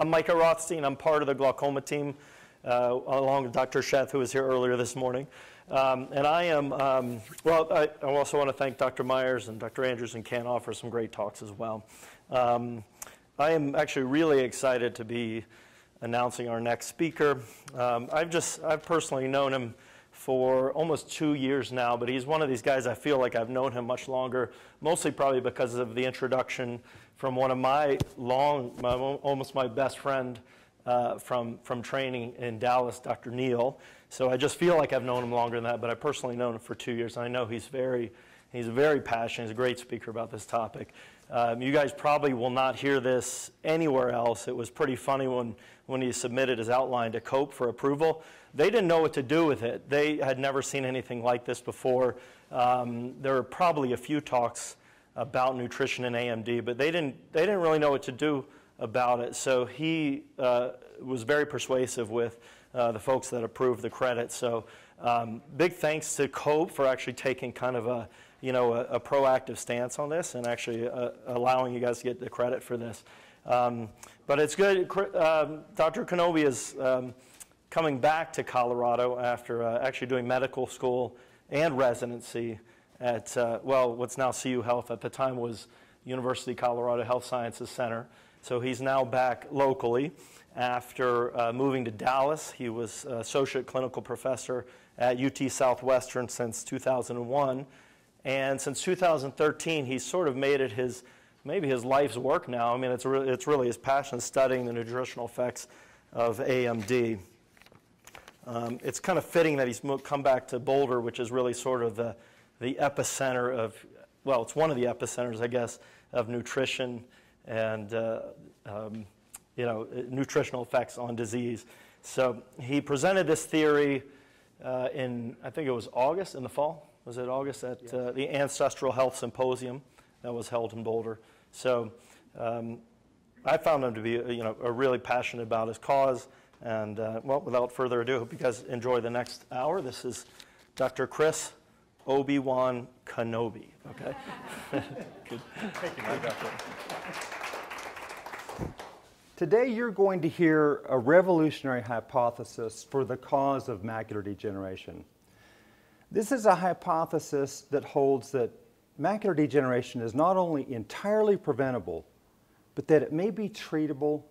I'm Micah Rothstein. I'm part of the glaucoma team, uh, along with Dr. Sheth, who was here earlier this morning. Um, and I am, um, well, I, I, also want to thank Dr. Myers and Dr. Andrews and Ken for some great talks as well. Um, I am actually really excited to be announcing our next speaker. Um, I've just, I've personally known him for almost two years now, but he's one of these guys I feel like I've known him much longer, mostly probably because of the introduction from one of my long, my, almost my best friend uh, from, from training in Dallas, Dr. Neal. So I just feel like I've known him longer than that, but I personally known him for two years. And I know he's very, he's very passionate. He's a great speaker about this topic. Um, you guys probably will not hear this anywhere else. It was pretty funny when, when he submitted his outline to COPE for approval. They didn't know what to do with it. They had never seen anything like this before. Um, there were probably a few talks about nutrition and AMD, but they didn't, they didn't really know what to do about it. So he uh, was very persuasive with uh, the folks that approved the credit. So um, big thanks to COPE for actually taking kind of a you know, a, a proactive stance on this and actually uh, allowing you guys to get the credit for this. Um, but it's good. Um, Dr. Knobbe is um, coming back to Colorado after uh, actually doing medical school and residency at, uh, well, what's now CU Health. At the time was University of Colorado Health Sciences Center. So he's now back locally after uh, moving to Dallas. He was associate clinical professor at UT Southwestern since 2001 and since 2013, he's sort of made it his, maybe his life's work now. I mean, it's, re- it's really his passion studying the nutritional effects of AMD. Um, it's kind of fitting that he's come back to Boulder, which is really sort of the, the epicenter of, well, it's one of the epicenters, I guess, of nutrition and, uh, um, you know, nutritional effects on disease. So he presented this theory uh, in, I think it was August, in the fall was it August at yes. uh, the Ancestral Health Symposium that was held in Boulder. So um, I found him to be, you know, really passionate about his cause. And uh, well, without further ado, hope you guys enjoy the next hour. This is Dr. Chris Obi-Wan Kenobi. Okay. Good. Thank you, Doctor. Today you're going to hear a revolutionary hypothesis for the cause of macular degeneration. This is a hypothesis that holds that macular degeneration is not only entirely preventable, but that it may be treatable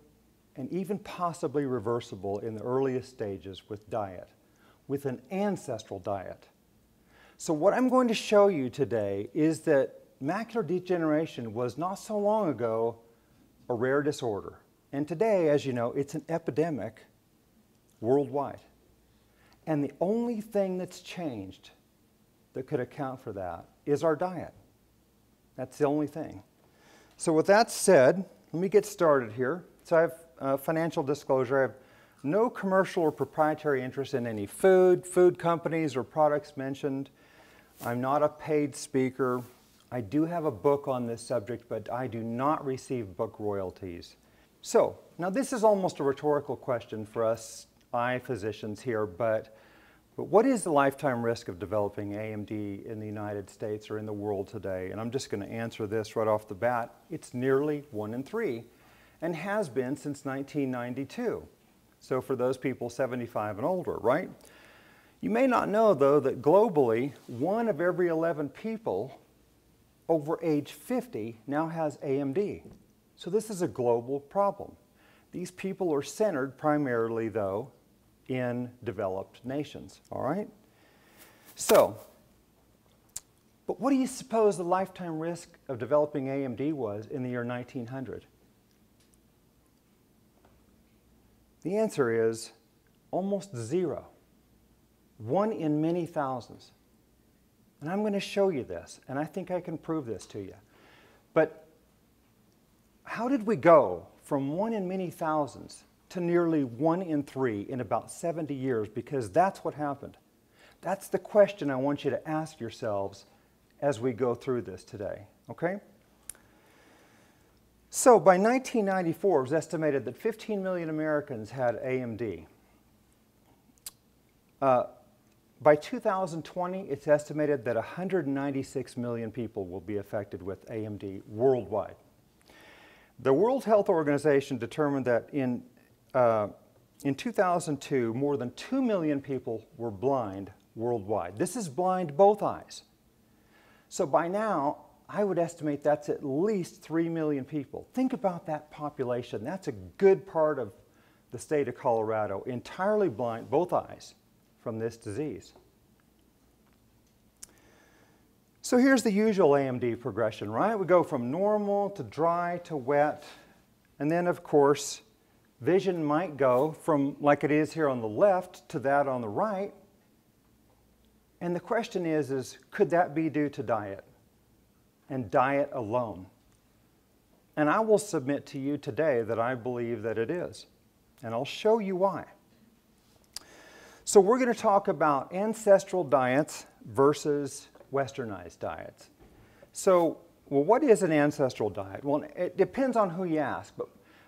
and even possibly reversible in the earliest stages with diet, with an ancestral diet. So what I'm going to show you today is that macular degeneration was not so long ago a rare disorder. And today, as you know, it's an epidemic worldwide. And the only thing that's changed that could account for that is our diet. That's the only thing. So, with that said, let me get started here. So, I have uh, financial disclosure. I have no commercial or proprietary interest in any food, food companies, or products mentioned. I'm not a paid speaker. I do have a book on this subject, but I do not receive book royalties. So, now this is almost a rhetorical question for us eye physicians here, but, but what is the lifetime risk of developing AMD in the United States or in the world today? And I'm just going to answer this right off the bat. It's nearly one in three and has been since 1992. So for those people 75 and older, right? You may not know, though, that globally, one of every 11 people over age 50 now has AMD. So this is a global problem. These people are centered primarily, though, in developed nations, all right? So, but what do you suppose the lifetime risk of developing AMD was in the year 1900? The answer is almost zero. One in many thousands. And I'm going to show you this, and I think I can prove this to you. But how did we go from one in many thousands to nearly one in three in about 70 years? Because that's what happened. That's the question I want you to ask yourselves as we go through this today, okay? So by 1994, it was estimated that 15 million Americans had AMD. Uh, by 2020, it's estimated that 196 million people will be affected with AMD worldwide. The World Health Organization determined that in, uh, in 2002, more than 2 million people were blind worldwide. This is blind both eyes. So by now, I would estimate that's at least 3 million people. Think about that population. That's a good part of the state of Colorado, entirely blind, both eyes, from this disease. So here's the usual AMD progression, right? We go from normal to dry to wet, and then of course, vision might go from like it is here on the left to that on the right. And the question is, is could that be due to diet and diet alone? And I will submit to you today that I believe that it is. And I'll show you why. So we're going to talk about ancestral diets versus westernized diets. So, well, what is an ancestral diet? Well, it depends on who you ask, but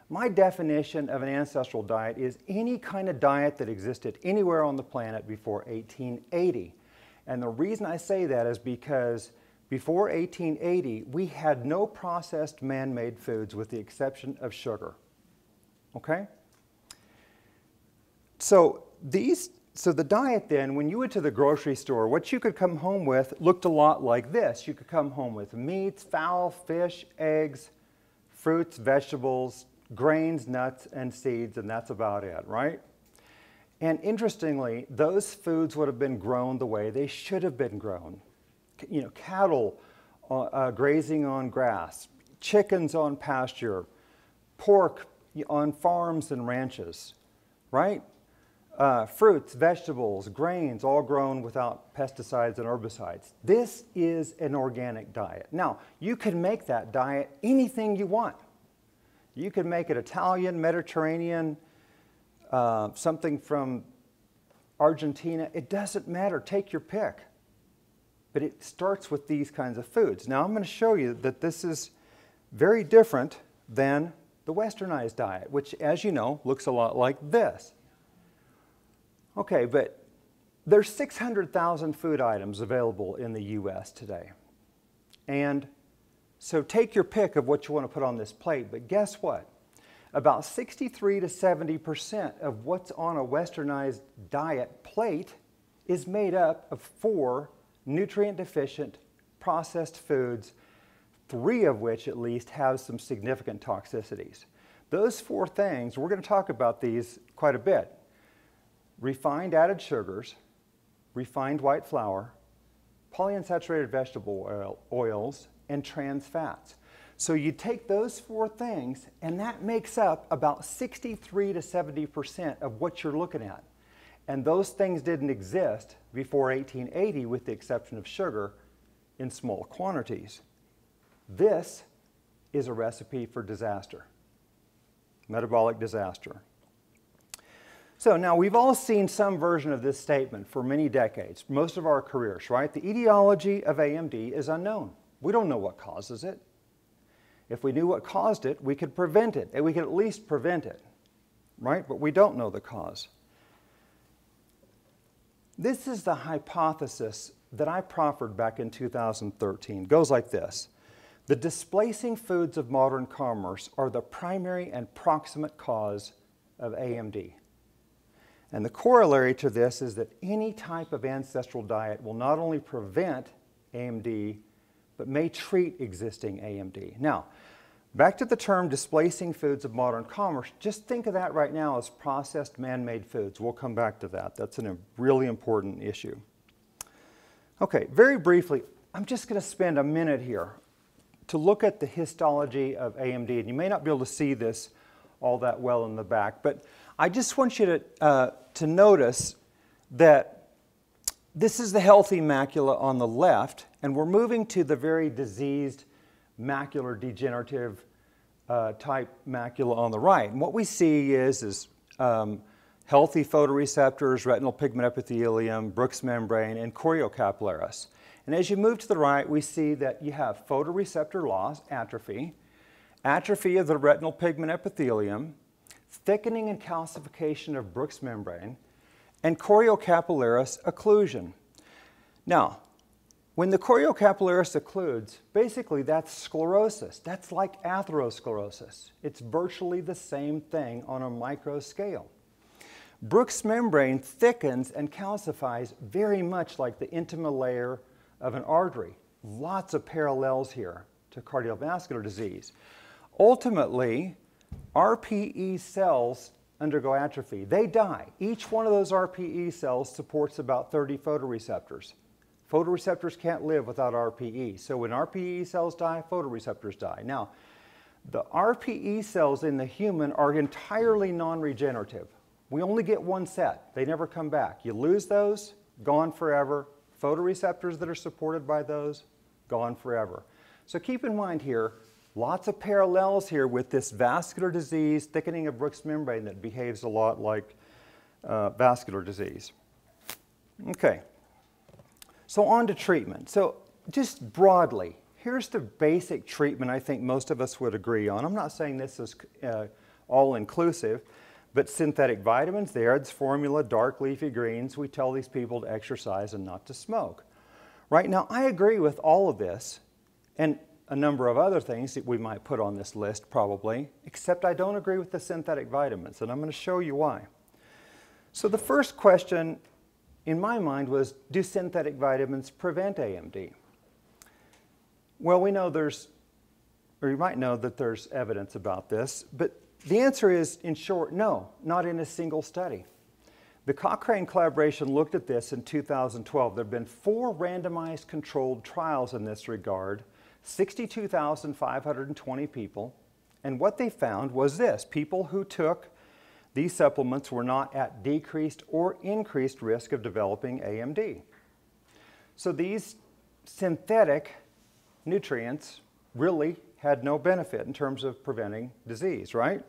my definition of an ancestral diet is any kind of diet that existed anywhere on the planet before 1880. And the reason I say that is because before 1880, we had no processed man made foods with the exception of sugar. Okay? So these so the diet then, when you went to the grocery store, what you could come home with looked a lot like this. You could come home with meats, fowl, fish, eggs, fruits, vegetables, grains, nuts, and seeds, and that's about it, right? And interestingly, those foods would have been grown the way they should have been grown. You know, cattle uh, uh, grazing on grass, chickens on pasture, pork on farms and ranches, right? Uh, fruits, vegetables, grains, all grown without pesticides and herbicides. This is an organic diet. Now, you can make that diet anything you want. You can make it Italian, Mediterranean, uh, something from Argentina. It doesn't matter. Take your pick. But it starts with these kinds of foods. Now, I'm going to show you that this is very different than the westernized diet, which, as you know, looks a lot like this. Okay, but there's 600,000 food items available in the US today. And so take your pick of what you want to put on this plate, but guess what? About 63 to 70% of what's on a westernized diet plate is made up of four nutrient deficient processed foods, three of which at least have some significant toxicities. Those four things, we're going to talk about these quite a bit refined added sugars, refined white flour, polyunsaturated vegetable oil, oils, and trans fats. So you take those four things, and that makes up about 63 to 70% of what you're looking at. And those things didn't exist before 1880, with the exception of sugar, in small quantities. This is a recipe for disaster, metabolic disaster. So now we've all seen some version of this statement for many decades, most of our careers, right? The etiology of AMD is unknown. We don't know what causes it. If we knew what caused it, we could prevent it, and we could at least prevent it, right? But we don't know the cause. This is the hypothesis that I proffered back in 2013. It goes like this. The displacing foods of modern commerce are the primary and proximate cause of AMD. And the corollary to this is that any type of ancestral diet will not only prevent AMD, but may treat existing AMD. Now, back to the term displacing foods of modern commerce, just think of that right now as processed man-made foods. We'll come back to that. That's a really important issue. Okay, very briefly, I'm just going to spend a minute here to look at the histology of AMD. And you may not be able to see this all that well in the back, but I just want you to, uh, to notice that this is the healthy macula on the left, and we're moving to the very diseased macular degenerative uh, type macula on the right. And what we see is, is um, healthy photoreceptors, retinal pigment epithelium, Bruch's membrane, and choriocapillaris. And as you move to the right, we see that you have photoreceptor loss, atrophy, atrophy of the retinal pigment epithelium, thickening and calcification of Bruch's membrane, and choriocapillaris occlusion. Now, When the choriocapillaris occludes, basically that's sclerosis. That's like atherosclerosis. It's virtually the same thing on a micro scale. Bruch's membrane thickens and calcifies very much like the intima layer of an artery. Lots of parallels here to cardiovascular disease. Ultimately, RPE cells undergo atrophy. They die. Each one of those RPE cells supports about 30 photoreceptors. Photoreceptors can't live without RPE. So when RPE cells die, photoreceptors die. Now, the RPE cells in the human are entirely non-regenerative. We only get one set. They never come back. You lose those, gone forever. Photoreceptors that are supported by those, gone forever. So keep in mind here, lots of parallels here with this vascular disease, thickening of Bruch's membrane that behaves a lot like uh, vascular disease. Okay, so on to treatment. So just broadly, here's the basic treatment I think most of us would agree on. I'm not saying this is uh, all inclusive, but synthetic vitamins, the AREDS formula, dark leafy greens, we tell these people to exercise and not to smoke. Right now, I agree with all of this and a number of other things that we might put on this list probably, except I don't agree with the synthetic vitamins, and I'm going to show you why. So the first question in my mind was, do synthetic vitamins prevent AMD? Well, we know there's, or you might know that there's evidence about this, but the answer is, in short, no, not in a single study. The Cochrane collaboration looked at this in 2012. There have been four randomized controlled trials in this regard, 62,520 people, and what they found was this people who took these supplements were not at decreased or increased risk of developing AMD. So these synthetic nutrients really had no benefit in terms of preventing disease, right?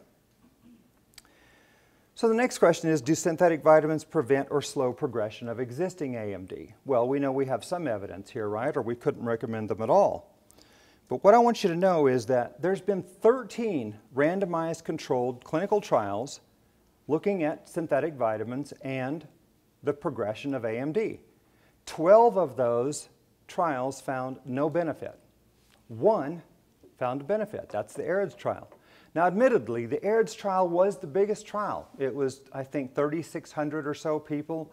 So the next question is, do synthetic vitamins prevent or slow progression of existing AMD? Well, we know we have some evidence here, right? Or we couldn't recommend them at all. But what I want you to know is that there's been 13 randomized controlled clinical trials looking at synthetic vitamins and the progression of AMD. 12 of those trials found no benefit. One found a benefit. That's the AREDS trial. Now, admittedly, the AREDS trial was the biggest trial. It was, I think, 3,600 or so people,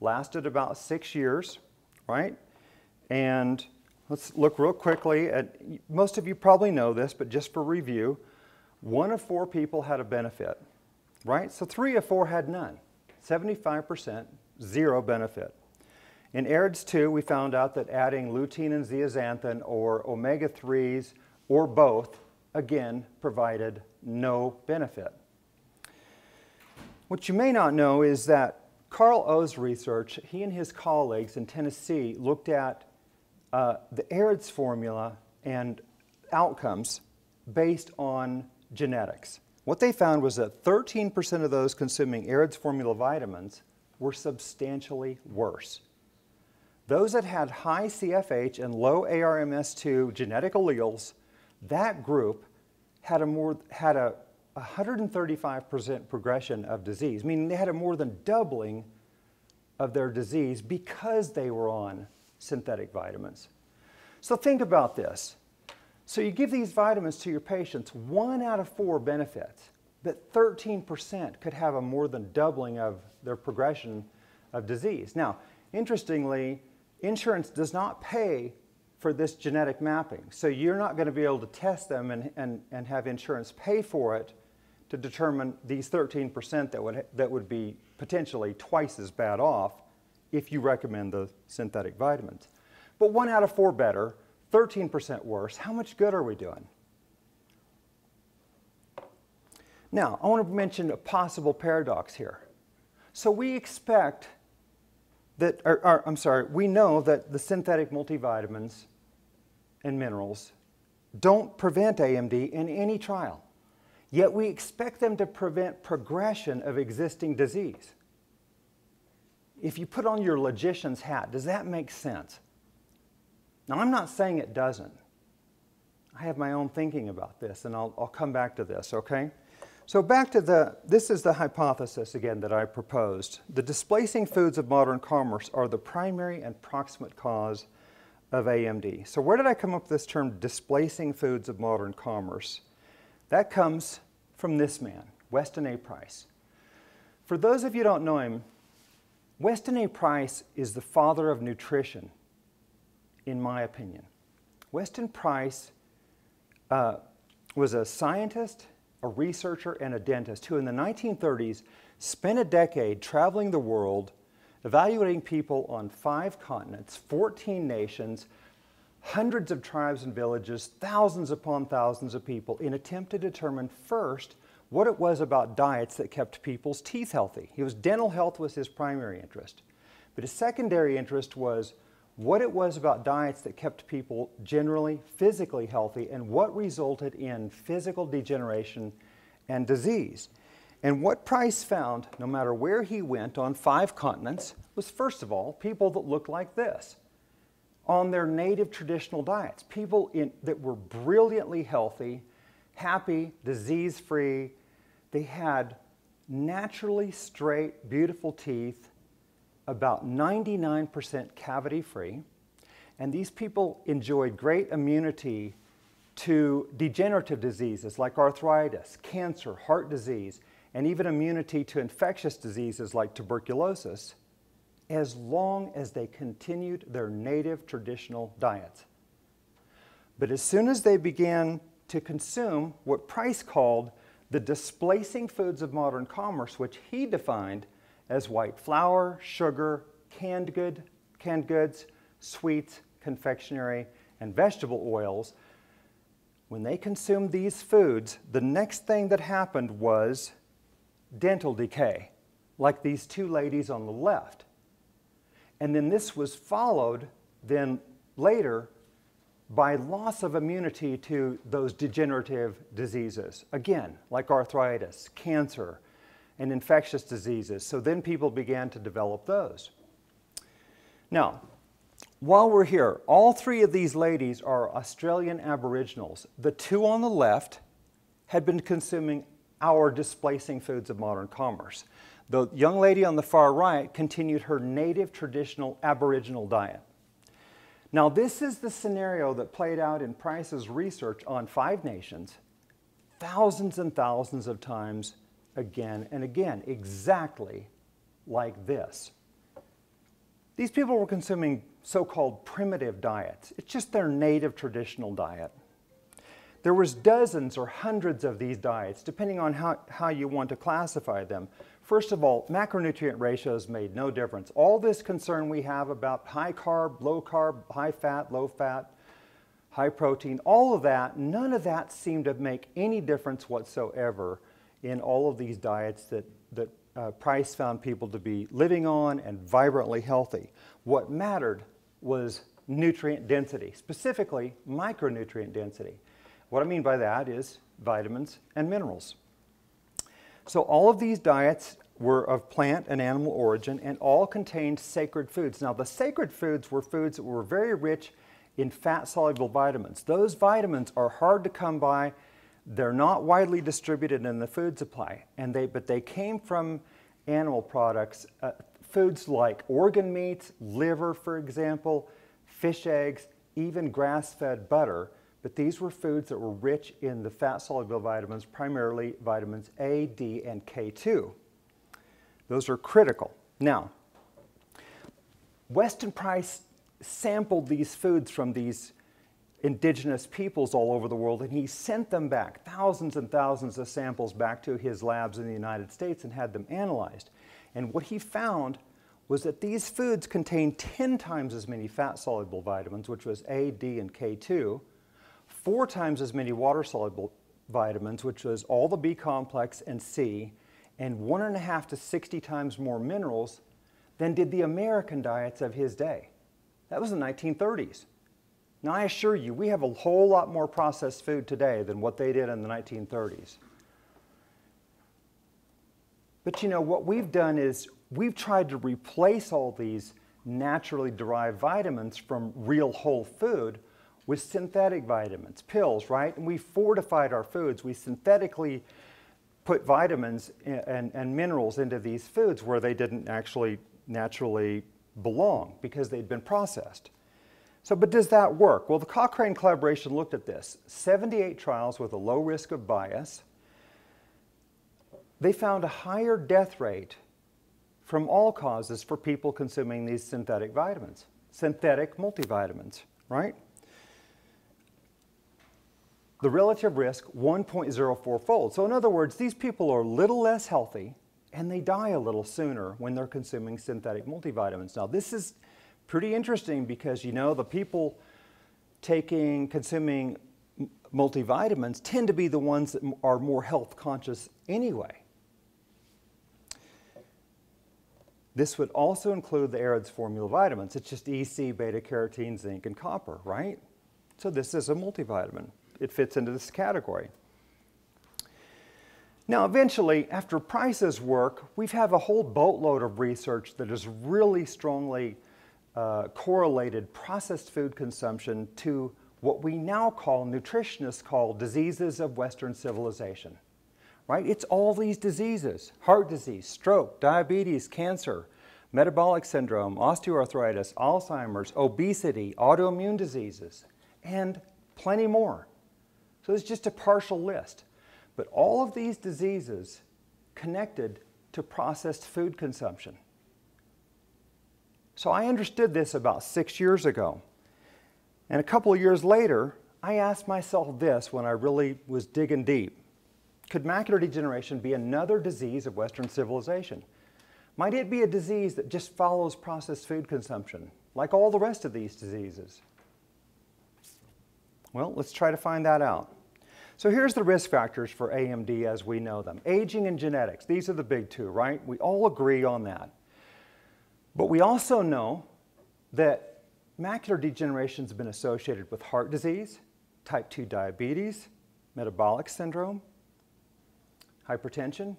lasted about six years, right? And let's look real quickly at, most of you probably know this, but just for review, one of four people had a benefit right? So three of four had none. 75%, zero benefit. In AREDS 2, we found out that adding lutein and zeaxanthin or omega-3s or both, again, provided no benefit. What you may not know is that Carl Awh's research, he and his colleagues in Tennessee looked at uh, the AREDS formula and outcomes based on genetics. What they found was that 13% of those consuming AREDS formula vitamins were substantially worse. Those that had high CFH and low ARMS2 genetic alleles, that group had a more had a 135% progression of disease, meaning they had a more than doubling of their disease because they were on synthetic vitamins. So think about this. So you give these vitamins to your patients, one out of four benefits, but 13% could have a more than doubling of their progression of disease. Now, interestingly, insurance does not pay for this genetic mapping. So you're not going to be able to test them and, and, and have insurance pay for it to determine these 13% that would, that would be potentially twice as bad off if you recommend the synthetic vitamins. But one out of four better 13% worse. How much good are we doing? Now, I want to mention a possible paradox here. So we expect that, or, or, I'm sorry, we know that the synthetic multivitamins and minerals don't prevent AMD in any trial. Yet we expect them to prevent progression of existing disease. If you put on your logician's hat, does that make sense? Now, I'm not saying it doesn't. I have my own thinking about this, and I'll, I'll come back to this, okay? So back to the, this is the hypothesis again that I proposed. The displacing foods of modern commerce are the primary and proximate cause of AMD. So, where did I come up with this term, displacing foods of modern commerce? That comes from this man, Weston A. Price. For those of you who don't know him, Weston A. Price is the father of nutrition, in my opinion. Weston Price uh, was a scientist, a researcher, and a dentist who, in the 1930s, spent a decade traveling the world evaluating people on five continents, 14 nations, hundreds of tribes and villages, thousands upon thousands of people, in attempt to determine first what it was about diets that kept people's teeth healthy. He was dental health was his primary interest. But his secondary interest was what it was about diets that kept people generally physically healthy and what resulted in physical degeneration and disease. And what Price found, no matter where he went on five continents, was first of all, people that looked like this on their native traditional diets. People in, that were brilliantly healthy, happy, disease free. They had naturally straight, beautiful teeth, about 99% cavity free. And these people enjoyed great immunity to degenerative diseases like arthritis, cancer, heart disease, and even immunity to infectious diseases like tuberculosis, as long as they continued their native traditional diets. But as soon as they began to consume what Price called the displacing foods of modern commerce, which he defined as white flour, sugar, canned, good, canned goods, sweets, confectionery, and vegetable oils, when they consumed these foods, the next thing that happened was dental decay, like these two ladies on the left. And then this was followed then later by loss of immunity to those degenerative diseases. Again, like arthritis, cancer, and infectious diseases. So then people began to develop those. Now, while we're here, all three of these ladies are Australian Aboriginals. The two on the left had been consuming our displacing foods of modern commerce. The young lady on the far right continued her native traditional Aboriginal diet. Now, this is the scenario that played out in Price's research on five nations thousands and thousands of times again and again, exactly like this. These people were consuming so called primitive diets. It's just their native traditional diet. There was dozens or hundreds of these diets, depending on how, how you want to classify them. First of all, macronutrient ratios made no difference. All this concern we have about high carb, low carb, high fat, low fat, high protein, all of that, none of that seemed to make any difference whatsoever in all of these diets that, that uh, Price found people to be living on and vibrantly healthy. What mattered was nutrient density, specifically micronutrient density. What I mean by that is vitamins and minerals. So all of these diets were of plant and animal origin and all contained sacred foods. Now the sacred foods were foods that were very rich in fat-soluble vitamins. Those vitamins are hard to come by. They're not widely distributed in the food supply, and they, but they came from animal products, uh, foods like organ meats, liver, for example, fish eggs, even grass-fed butter but these were foods that were rich in the fat-soluble vitamins, primarily vitamins A, D, and K2. Those are critical. Now, Weston Price sampled these foods from these indigenous peoples all over the world, and he sent them back, thousands and thousands of samples back to his labs in the United States and had them analyzed. And what he found was that these foods contained 10 times as many fat-soluble vitamins, which was A, D, and K2, four times as many water soluble vitamins, which was all the B complex and C, and one and a half to 60 times more minerals than did the American diets of his day. That was the 1930s. Now, I assure you, we have a whole lot more processed food today than what they did in the 1930s. But you know, what we've done is we've tried to replace all these naturally derived vitamins from real whole food with synthetic vitamins, pills, right? And we fortified our foods. We synthetically put vitamins and, and, minerals into these foods where they didn't actually naturally belong because they'd been processed. So, but does that work? Well, the Cochrane collaboration looked at this 78 trials with a low risk of bias. They found a higher death rate from all causes for people consuming these synthetic vitamins, synthetic multivitamins, right? The relative risk 1.04 fold. So, in other words, these people are a little less healthy and they die a little sooner when they're consuming synthetic multivitamins. Now, this is pretty interesting because you know the people taking consuming multivitamins tend to be the ones that are more health conscious anyway. This would also include the AREDS formula vitamins. It's just EC, beta carotene, zinc, and copper, right? So this is a multivitamin. It fits into this category. Now, eventually, after Price's work, we have a whole boatload of research that has really strongly uh, correlated processed food consumption to what we now call, nutritionists call, diseases of Western civilization. Right? It's all these diseases heart disease, stroke, diabetes, cancer, metabolic syndrome, osteoarthritis, Alzheimer's, obesity, autoimmune diseases, and plenty more. So it's just a partial list. But all of these diseases connected to processed food consumption. So I understood this about six years ago. And a couple of years later, I asked myself this when I really was digging deep. Could macular degeneration be another disease of Western civilization? Might it be a disease that just follows processed food consumption, like all the rest of these diseases? Well, let's try to find that out. So here's the risk factors for AMD as we know them. Aging and genetics, these are the big two, right? We all agree on that. But we also know that macular degeneration has been associated with heart disease, type 2 diabetes, metabolic syndrome, hypertension,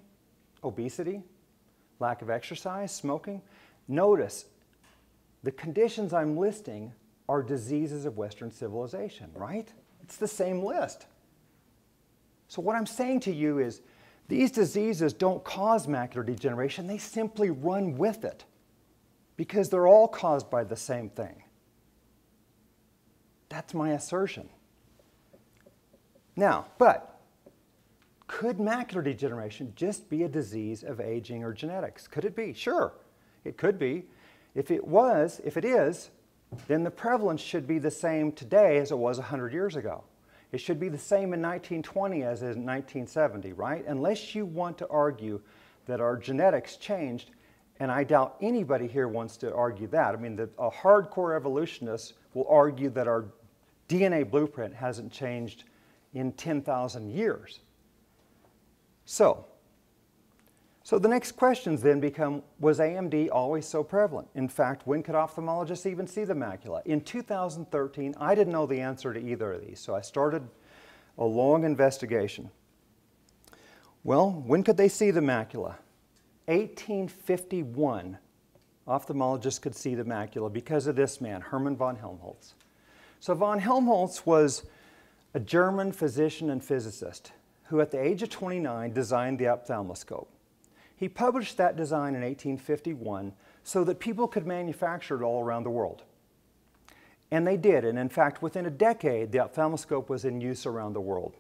obesity, lack of exercise, smoking. Notice the conditions I'm listing are diseases of Western civilization, right? It's the same list. So, what I'm saying to you is these diseases don't cause macular degeneration, they simply run with it because they're all caused by the same thing. That's my assertion. Now, but could macular degeneration just be a disease of aging or genetics? Could it be? Sure, it could be. If it was, if it is, then the prevalence should be the same today as it was 100 years ago. It should be the same in 1920 as in 1970, right? Unless you want to argue that our genetics changed and I doubt anybody here wants to argue that. I mean, the, a hardcore evolutionist will argue that our DNA blueprint hasn't changed in 10,000 years. So, so the next questions then become, was AMD always so prevalent? In fact, when could ophthalmologists even see the macula? In 2013, I didn't know the answer to either of these, so I started a long investigation. Well, when could they see the macula? 1851, ophthalmologists could see the macula because of this man, Hermann von Helmholtz. So von Helmholtz was a German physician and physicist who at the age of 29 designed the ophthalmoscope. He published that design in 1851 so that people could manufacture it all around the world. And they did, and in fact, within a decade, the ophthalmoscope was in use around the world.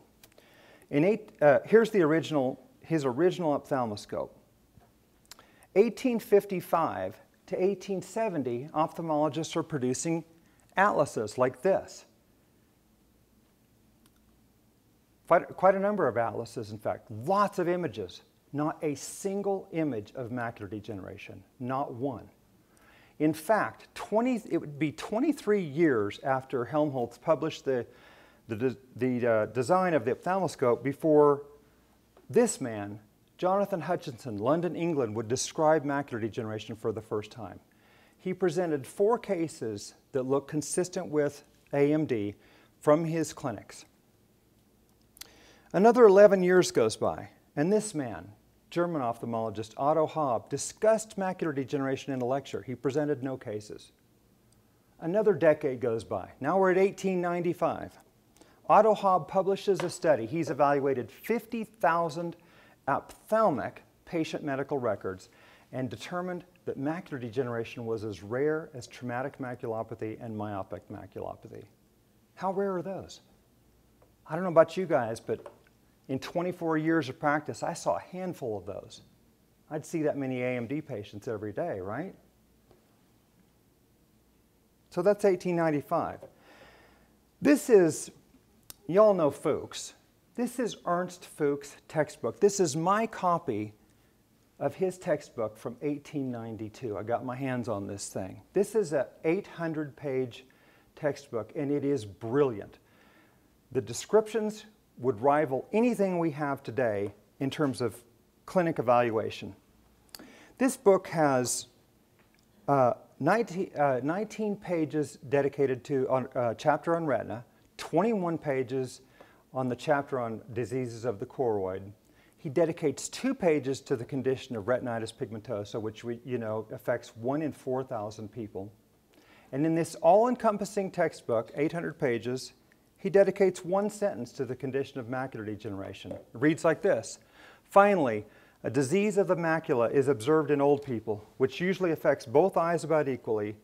In eight, uh, here's the original, his original ophthalmoscope. 1855 to 1870, ophthalmologists are producing atlases like this. Quite, quite a number of atlases, in fact, lots of images. Not a single image of macular degeneration, not one. In fact, 20, it would be 23 years after Helmholtz published the, the, the uh, design of the ophthalmoscope before this man Jonathan Hutchinson, London, England, would describe macular degeneration for the first time. He presented four cases that look consistent with AMD from his clinics. Another 11 years goes by, and this man, German ophthalmologist Otto Haab, discussed macular degeneration in a lecture. He presented no cases. Another decade goes by. Now we're at 1895. Otto Haab publishes a study. He's evaluated 50,000 ophthalmic patient medical records. and determined that macular degeneration was as rare as traumatic maculopathy and myopic maculopathy. How rare are those? I don't know about you guys, but in 24 years of practice, I saw a handful of those. I'd see that many AMD patients every day, right? So that's 1895. This is, y'all know Fuchs. This is Ernst Fuchs' textbook. This is my copy of his textbook from 1892. I got my hands on this thing. This is an 800 page textbook, and it is brilliant. The descriptions would rival anything we have today in terms of clinic evaluation. This book has uh, 19, uh, 19, pages dedicated to a uh, chapter on retina, 21 pages on the chapter on diseases of the choroid. He dedicates two pages to the condition of retinitis pigmentosa, which we, you know affects one in 4,000 people. And in this all-encompassing textbook, 800 pages, he dedicates one sentence to the condition of macular degeneration. It reads like this Finally, a disease of the macula is observed in old people, which usually affects both eyes about equally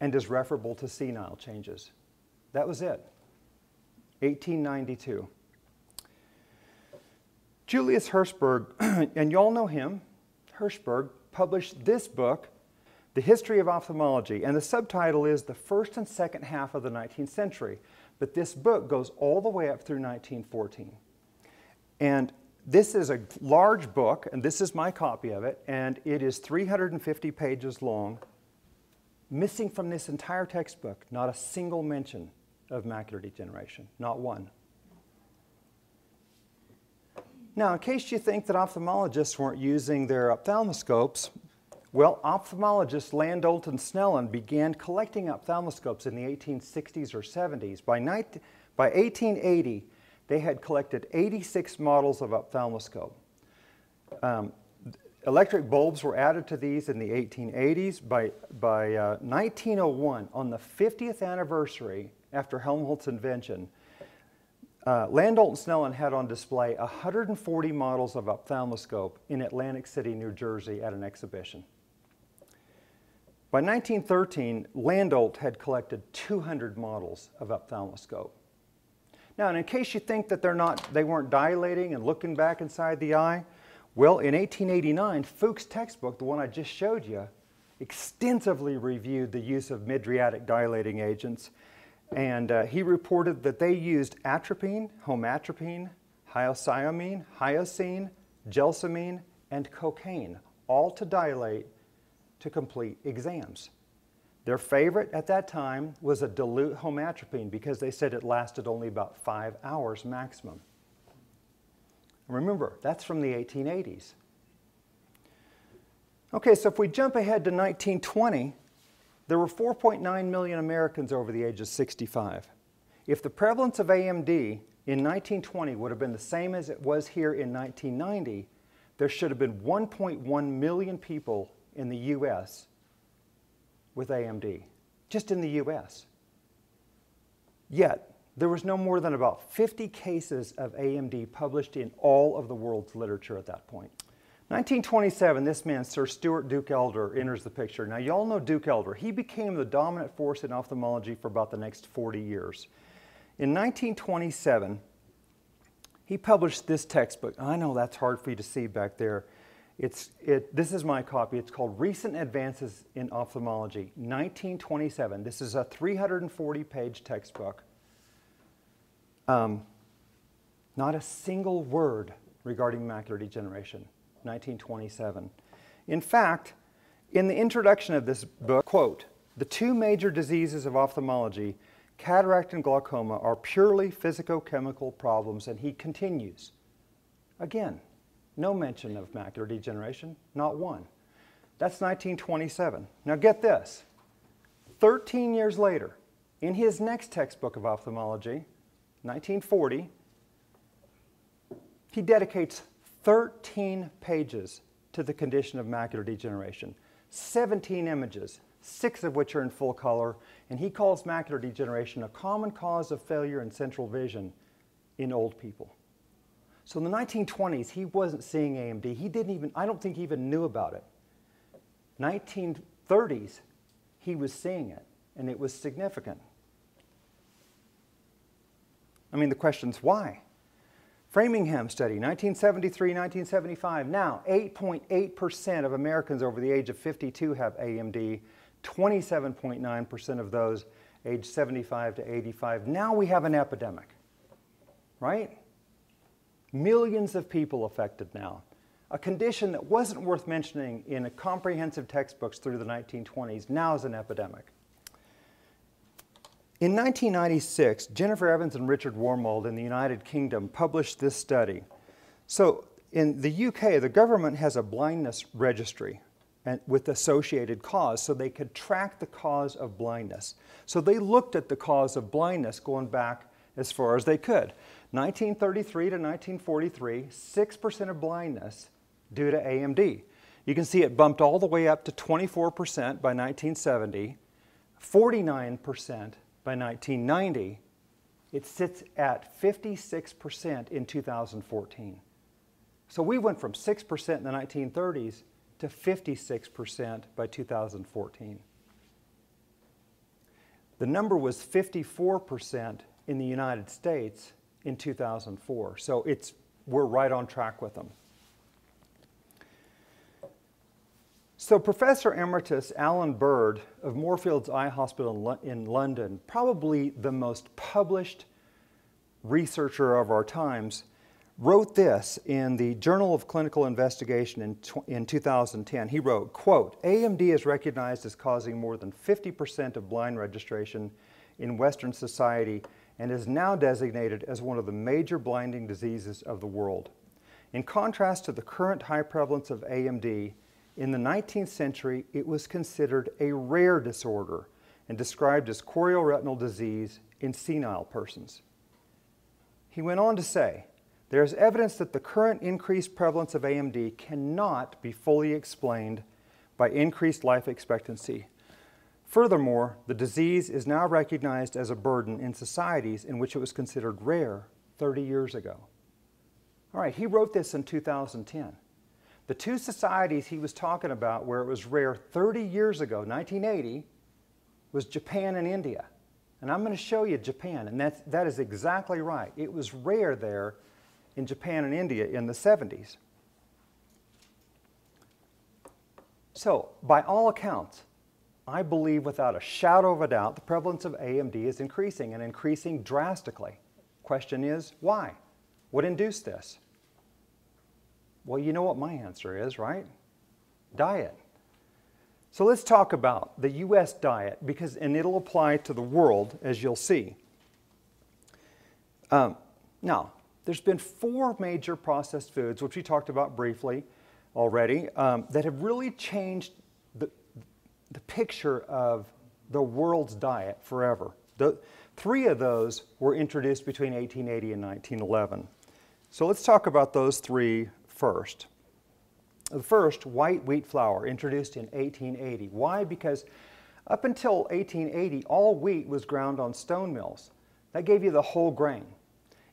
and is referable to senile changes. That was it. 1892. Julius Hirschberg, and y'all know him, Hirschberg, published this book, The History of Ophthalmology, and the subtitle is The First and Second Half of the 19th Century. But this book goes all the way up through 1914. And this is a large book, and this is my copy of it, and it is 350 pages long. Missing from this entire textbook, not a single mention of macular degeneration, not one. Now, in case you think that ophthalmologists weren't using their ophthalmoscopes, well, ophthalmologist Landolt and Snellen began collecting ophthalmoscopes in the 1860s or 70s. By, by 1880, they had collected 86 models of ophthalmoscope. Um, electric bulbs were added to these in the 1880s. By, by uh, 1901, on the 50th anniversary after Helmholtz's invention, uh, Landolt and Snellen had on display 140 models of ophthalmoscope in Atlantic City, New Jersey at an exhibition. By 1913, Landolt had collected 200 models of ophthalmoscope. Now, in case you think that they're not, they weren't dilating and looking back inside the eye, well, in 1889, Fuchs' textbook, the one I just showed you, extensively reviewed the use of mydriatic dilating agents, and uh, he reported that they used atropine, homatropine, hyoscyamine, hyoscine, gelsemine, and cocaine, all to dilate to complete exams. Their favorite at that time was a dilute homatropine because they said it lasted only about five hours maximum. Remember, that's from the 1880s. Okay, so if we jump ahead to 1920, there were 4.9 million Americans over the age of 65. If the prevalence of AMD in 1920 would have been the same as it was here in 1990, there should have been 1.1 million people in the US with AMD, just in the US. Yet, there was no more than about 50 cases of AMD published in all of the world's literature at that point. 1927, this man, Sir Stewart Duke Elder, enters the picture. Now, y'all know Duke Elder. He became the dominant force in ophthalmology for about the next 40 years. In 1927, he published this textbook. I know that's hard for you to see back there. It's, it, this is my copy. It's called Recent Advances in Ophthalmology, 1927. This is a 340 page textbook. Um, not a single word regarding macular degeneration, 1927. In fact, in the introduction of this book, quote, the two major diseases of ophthalmology, cataract and glaucoma, are purely physicochemical problems, and he continues. Again, no mention of macular degeneration, not one. That's 1927. Now get this. 13 years later, in his next textbook of ophthalmology, 1940, he dedicates 13 pages to the condition of macular degeneration, 17 images, six of which are in full color, and he calls macular degeneration a common cause of failure in central vision in old people. So in the 1920s, he wasn't seeing AMD. He didn't even, I don't think he even knew about it. 1930s, he was seeing it, and it was significant. I mean, the question's why? Framingham study, 1973, 1975. Now, 8.8% of Americans over the age of 52 have AMD, 27.9% of those aged 75 to 85. Now we have an epidemic, right? Millions of people affected now. A condition that wasn't worth mentioning in comprehensive textbooks through the 1920s now is an epidemic. In 1996, Jennifer Evans and Richard Wormald in the United Kingdom published this study. So in the UK, the government has a blindness registry and with associated cause so they could track the cause of blindness. So they looked at the cause of blindness going back as far as they could. 1933 to 1943, 6% of blindness due to AMD. You can see it bumped all the way up to 24% by 1970, 49% by 1990, it sits at 56% in 2014. So we went from 6% in the 1930s to 56% by 2014. The number was 54% in the United States in 2004. So it's, we're right on track with them. So Professor Emeritus Alan Bird of Moorfields Eye Hospital in London, probably the most published researcher of our times, wrote this in the Journal of Clinical Investigation in, in 2010. He wrote, quote, AMD is recognized as causing more than 50% of blind registration in Western society and is now designated as one of the major blinding diseases of the world. In contrast to the current high prevalence of AMD, in the 19th century, it was considered a rare disorder and described as chorioretinal disease in senile persons. He went on to say, there is evidence that the current increased prevalence of AMD cannot be fully explained by increased life expectancy. Furthermore, the disease is now recognized as a burden in societies in which it was considered rare 30 years ago. All right, he wrote this in 2010. The two societies he was talking about where it was rare 30 years ago, 1980, was Japan and India. And I'm going to show you Japan, and that's, that is exactly right. It was rare there in Japan and India in the 70s. So, by all accounts, I believe without a shadow of a doubt the prevalence of AMD is increasing and increasing drastically. Question is, why? What induced this? Well, you know what my answer is, right? Diet. So let's talk about the U.S. diet because, and it'll apply to the world as you'll see. Um, now, there's been four major processed foods, which we talked about briefly already, um, that have really changed the, picture of the world's diet forever. The, three of those were introduced between 1880 and 1911. So let's talk about those three first. The first, white wheat flour, introduced in 1880. Why? Because up until 1880, all wheat was ground on stone mills. That gave you the whole grain.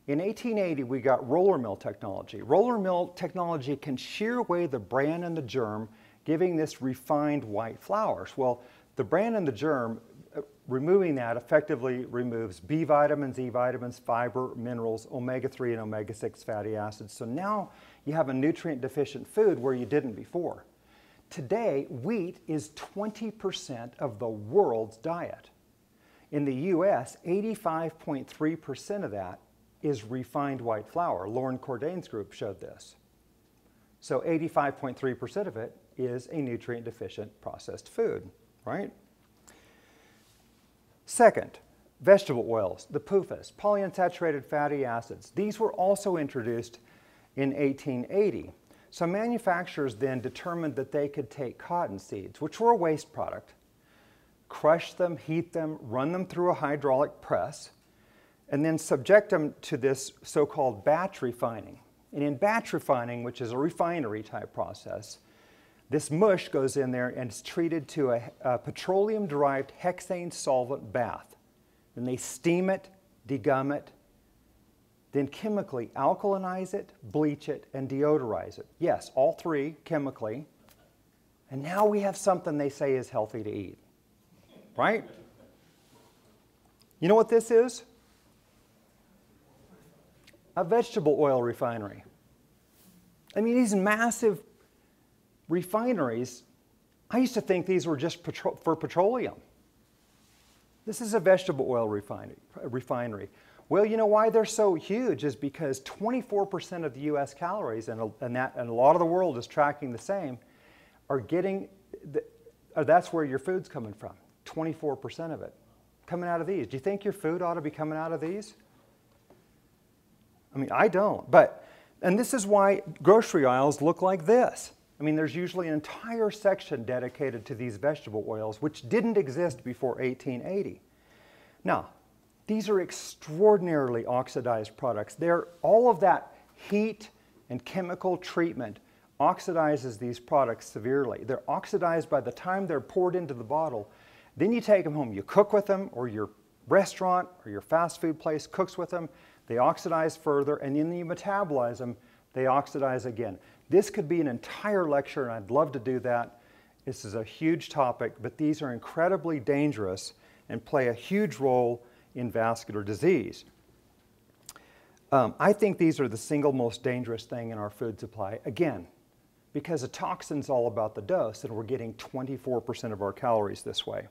In 1880, we got roller mill technology. Roller mill technology can shear away the bran and the germ, giving this refined white flours. Well, the bran and the germ uh, removing that effectively removes B vitamins, E vitamins, fiber, minerals, omega-3 and omega-6 fatty acids. So now you have a nutrient deficient food where you didn't before. Today, wheat is 20% of the world's diet. In the US, 85.3% of that is refined white flour. Loren Cordain's group showed this. So 85.3% of it is a nutrient deficient processed food, right? Second, vegetable oils, the PUFAs, polyunsaturated fatty acids. These were also introduced in 1880. So manufacturers then determined that they could take cotton seeds, which were a waste product, crush them, heat them, run them through a hydraulic press, and then subject them to this so-called batch refining. And in batch refining, which is a refinery type process, this mush goes in there and it's treated to a, a petroleum derived hexane solvent bath. Then they steam it, degum it, then chemically alkalinize it, bleach it, and deodorize it. Yes, all three chemically. And now we have something they say is healthy to eat. Right? You know what this is? A vegetable oil refinery. I mean, these massive refineries, I used to think these were just petro- for petroleum. This is a vegetable oil refinery. Well, you know why they're so huge is because 24% of the US calories, and, and, that, and a lot of the world is tracking the same, are getting, the, uh, that's where your food's coming from. 24% of it coming out of these. Do you think your food ought to be coming out of these? I mean, I don't. But, and this is why grocery aisles look like this. I mean, there's usually an entire section dedicated to these vegetable oils, which didn't exist before 1880. Now, these are extraordinarily oxidized products. They're, all of that heat and chemical treatment oxidizes these products severely. They're oxidized by the time they're poured into the bottle. Then you take them home. You cook with them, or your restaurant or your fast food place cooks with them. They oxidize further, and then you metabolize them. They oxidize again. This could be an entire lecture, and I'd love to do that. This is a huge topic, but these are incredibly dangerous and play a huge role in vascular disease. Um, I think these are the single most dangerous thing in our food supply. Again, because a toxin's all about the dose, and we're getting 24% of our calories this way.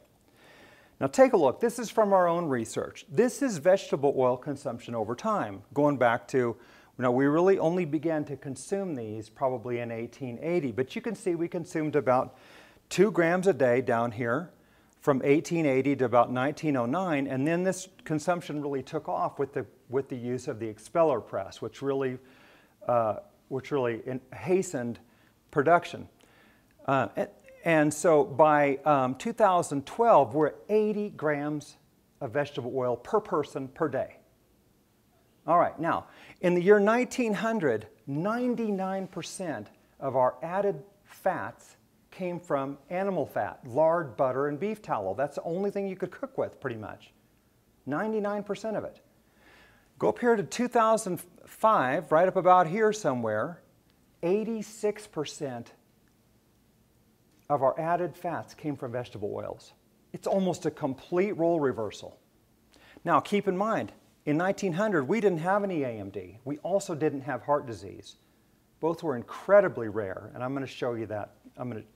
Now take a look. This is from our own research. This is vegetable oil consumption over time, going back to, know, we really only began to consume these probably in 1880, but you can see we consumed about two grams a day down here from 1880 to about 1909, and then this consumption really took off with the, with the use of the expeller press, which really, uh, which really hastened production. Uh, and, so by um, 2012, we're at 80 grams of vegetable oil per person per day. All right, now, in the year 1900, 99% of our added fats came from animal fat, lard, butter, and beef tallow. That's the only thing you could cook with, pretty much. 99% of it. Go up here to 2005, right up about here somewhere, 86% of our added fats came from vegetable oils. It's almost a complete role reversal. Now, keep in mind, in 1900, we didn't have any AMD. We also didn't have heart disease. Both were incredibly rare, and I'm going to show you that. I'm going to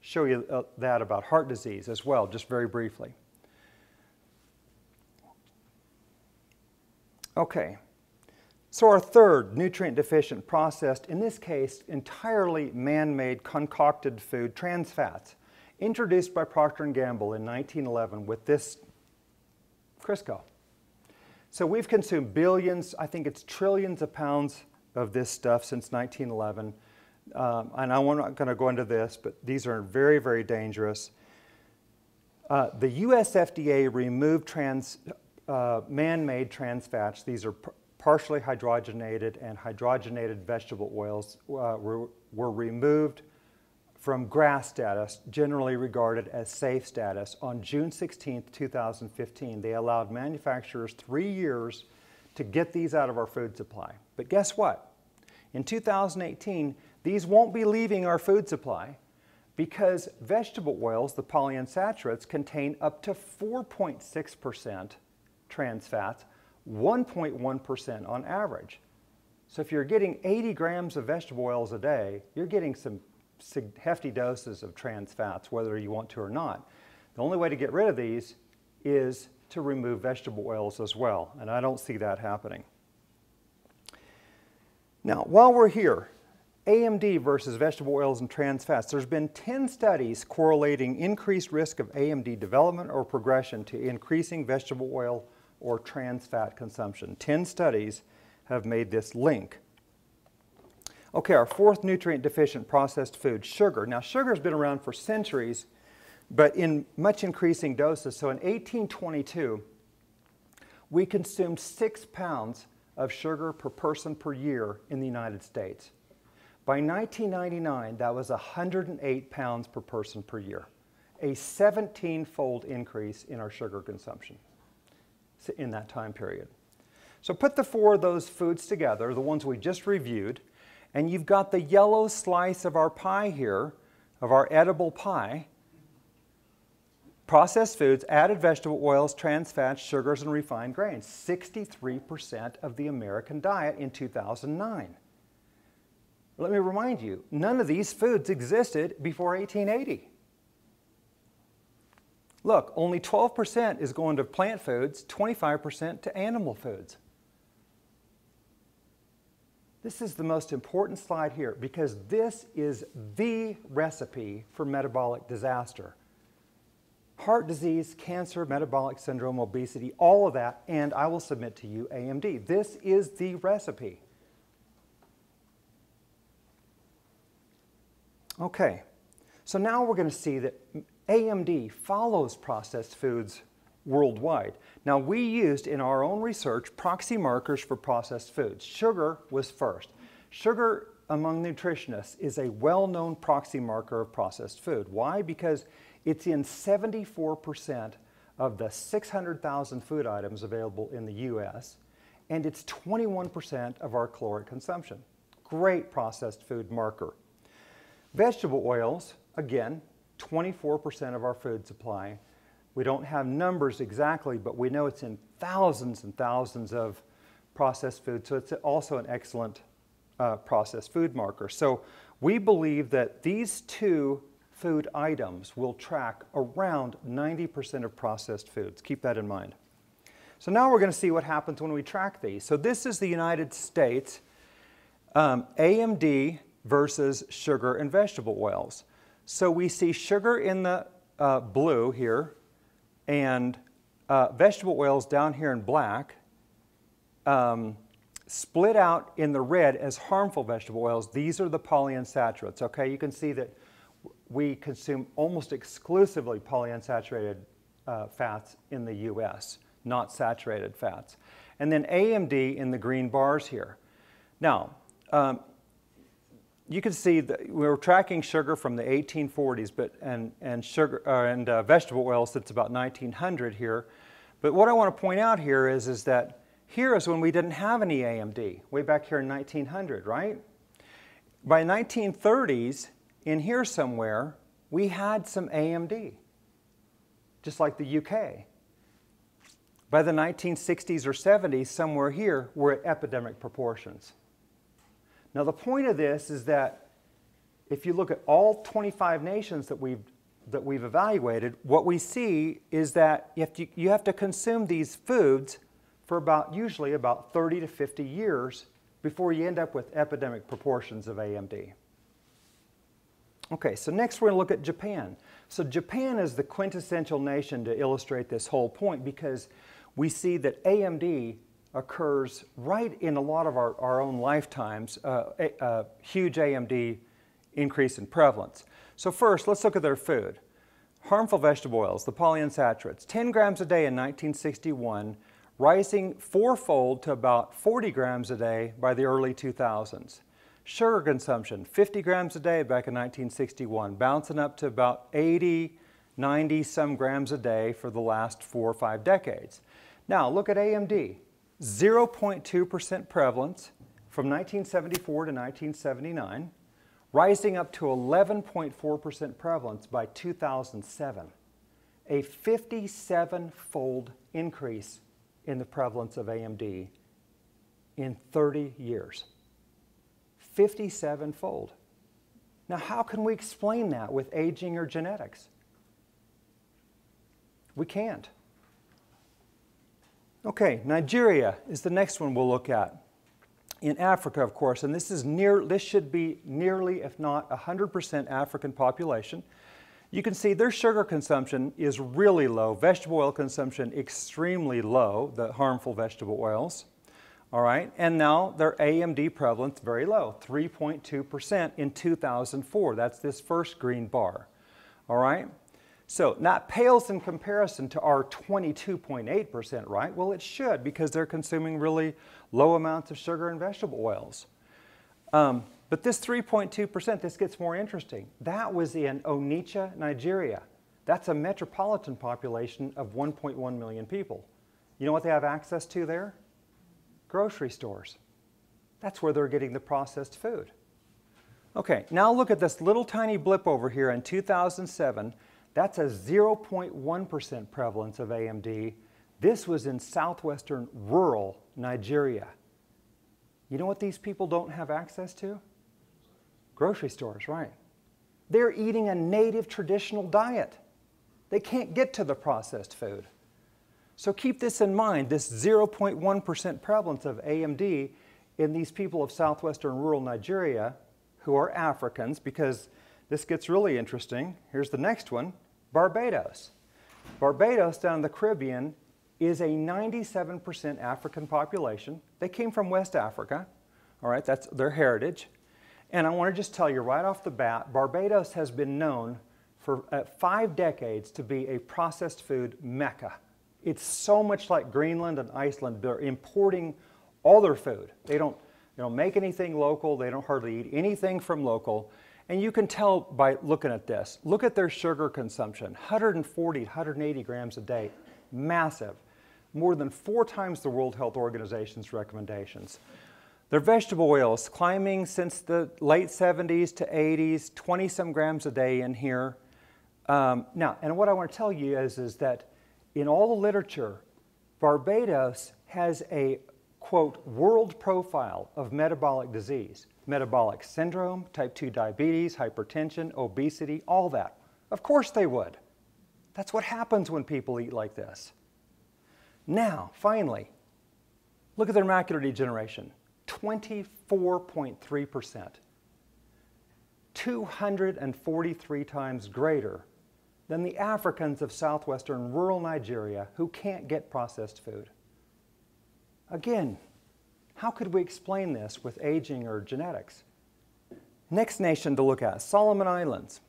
show you uh, that about heart disease as well, just very briefly. Okay, so our third nutrient deficient processed, in this case, entirely man-made concocted food, trans fats, introduced by Procter & Gamble in 1911 with this Crisco. So we've consumed billions, I think it's trillions of pounds of this stuff since 1911. Um, and I'm not going to go into this, but these are very, very dangerous. Uh, the US FDA removed trans, uh, man-made trans fats. These are partially hydrogenated and hydrogenated vegetable oils uh, were, were removed from GRAS status, generally regarded as safe status, on June 16, 2015. They allowed manufacturers three years to get these out of our food supply. But guess what? In 2018, these won't be leaving our food supply because vegetable oils, the polyunsaturates, contain up to 4.6% trans fats, 1.1% on average. So if you're getting 80 grams of vegetable oils a day, you're getting some hefty doses of trans fats, whether you want to or not. The only way to get rid of these is to remove vegetable oils as well, and I don't see that happening. Now, while we're here, AMD versus vegetable oils and trans fats. There's been 10 studies correlating increased risk of AMD development or progression to increasing vegetable oil or trans fat consumption. 10 studies have made this link. Okay, our fourth nutrient deficient processed food, sugar. Now, sugar has been around for centuries, but in much increasing doses. So in 1822, we consumed six pounds of sugar per person per year in the United States. By 1999, that was 108 pounds per person per year, a 17 fold increase in our sugar consumption in that time period. So put the four of those foods together, the ones we just reviewed, and you've got the yellow slice of our pie here, of our edible pie, processed foods, added vegetable oils, trans fats, sugars, and refined grains. 63% of the American diet in 2009. Let me remind you, none of these foods existed before 1880. Look, only 12% is going to plant foods, 25% to animal foods. This is the most important slide here because this is the recipe for metabolic disaster. Heart disease, cancer, metabolic syndrome, obesity, all of that, and I will submit to you AMD. This is the recipe. Okay, so now we're going to see that AMD follows processed foods worldwide. Now, we used in our own research proxy markers for processed foods. Sugar was first. Sugar among nutritionists is a well known proxy marker of processed food. Why? Because it's in 74% of the 600,000 food items available in the US, and it's 21% of our caloric consumption. Great processed food marker. Vegetable oils, again, 24% of our food supply. We don't have numbers exactly, but we know it's in thousands and thousands of processed food, so it's also an excellent uh, processed food marker. So we believe that these two food items will track around 90% of processed foods. Keep that in mind. So now we're going to see what happens when we track these. So this is the United States um, AMD versus sugar and vegetable oils. So we see sugar in the uh, blue here and uh, vegetable oils down here in black, um, split out in the red as harmful vegetable oils. These are the polyunsaturates, okay? You can see that we consume almost exclusively polyunsaturated uh, fats in the US, not saturated fats. And then AMD in the green bars here. Now, um, you can see that we are tracking sugar from the 1840s, but and and sugar uh, and uh, vegetable oil since about 1900 here. But what I want to point out here is is that here is when we didn't have any AMD, way back here in 1900, right? By 1930s, in here somewhere, we had some AMD, just like the UK. By the 1960s or 70s, somewhere here, we're at epidemic proportions. Now, the point of this is that if you look at all 25 nations that we've, that we've evaluated, what we see is that you have, to, you have to consume these foods for about, usually about 30 to 50 years before you end up with epidemic proportions of AMD. Okay, so next we're going to look at Japan. So Japan is the quintessential nation to illustrate this whole point because we see that AMD occurs right in a lot of our, our own lifetimes, uh, a, a huge AMD increase in prevalence. So first, let's look at their food. Harmful vegetable oils, the polyunsaturates, 10 grams a day in 1961, rising fourfold to about 40 grams a day by the early 2000s. Sugar consumption, 50 grams a day back in 1961, bouncing up to about 80, 90 some grams a day for the last four or five decades. Now look at AMD. 0.2% prevalence from 1974 to 1979, rising up to 11.4% prevalence by 2007. A 57 fold increase in the prevalence of AMD in 30 years. 57 fold. Now, how can we explain that with aging or genetics? We can't. Okay, Nigeria is the next one we'll look at. In Africa, of course, and this is near this should be nearly, if not 100% African population. You can see their sugar consumption is really low. Vegetable oil consumption extremely low, the harmful vegetable oils. All right, and now their AMD prevalence very low, 3.2% in 2004. That's this first green bar. All right, so not pales in comparison to our 22.8%, right? Well, it should because they're consuming really low amounts of sugar and vegetable oils. Um, but this 3.2%, this gets more interesting. That was in Onitsha, Nigeria. That's a metropolitan population of 1.1 million people. You know what they have access to there? Grocery stores. That's where they're getting the processed food. Okay, now look at this little tiny blip over here in 2007. That's a 0.1% prevalence of AMD. This was in southwestern rural Nigeria. You know what these people don't have access to? Grocery stores, right. They're eating a native traditional diet. They can't get to the processed food. So keep this in mind, this 0.1% prevalence of AMD in these people of southwestern rural Nigeria who are Africans, because this gets really interesting. Here's the next one, Barbados. Barbados down in the Caribbean is a 97% African population. They came from West Africa, all right, that's their heritage. And I want to just tell you right off the bat, Barbados has been known for uh, five decades to be a processed food mecca. It's so much like Greenland and Iceland. They're importing all their food. They don't, they don't make anything local. They don't hardly eat anything from local. And you can tell by looking at this. Look at their sugar consumption 140, 180 grams a day. Massive. More than four times the World Health Organization's recommendations. Their vegetable oils climbing since the late 70s to 80s, 20 some grams a day in here. Um, now, and what I want to tell you is, is that in all the literature, Barbados has a quote, world profile of metabolic disease, metabolic syndrome, type 2 diabetes, hypertension, obesity, all that. Of course they would. That's what happens when people eat like this. Now, finally, look at their macular degeneration 24.3%, 243 times greater than the Africans of southwestern rural Nigeria who can't get processed food. Again, how could we explain this with aging or genetics? Next nation to look at, Solomon Islands.